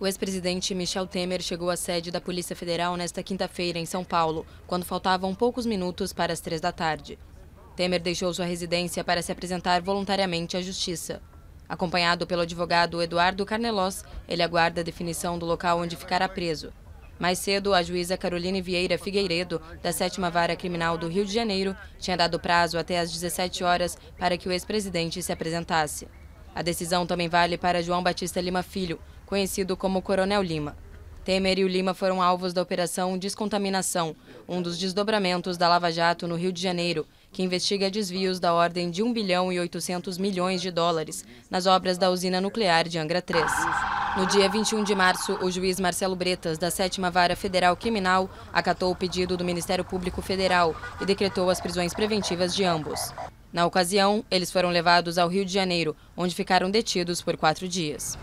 O ex-presidente Michel Temer chegou à sede da Polícia Federal nesta quinta-feira, em São Paulo, quando faltavam poucos minutos para as três da tarde. Temer deixou sua residência para se apresentar voluntariamente à Justiça. Acompanhado pelo advogado Eduardo Carnelós, ele aguarda a definição do local onde ficará preso. Mais cedo, a juíza Caroline Vieira Figueiredo, da Sétima Vara Criminal do Rio de Janeiro, tinha dado prazo até às 17 horas para que o ex-presidente se apresentasse. A decisão também vale para João Batista Lima Filho, conhecido como Coronel Lima. Temer e o Lima foram alvos da Operação Descontaminação, um dos desdobramentos da Lava Jato no Rio de Janeiro, que investiga desvios da ordem de 1 bilhão e 800 milhões de dólares nas obras da usina nuclear de Angra 3. No dia 21 de março, o juiz Marcelo Bretas, da 7 Vara Federal Criminal, acatou o pedido do Ministério Público Federal e decretou as prisões preventivas de ambos. Na ocasião, eles foram levados ao Rio de Janeiro, onde ficaram detidos por quatro dias.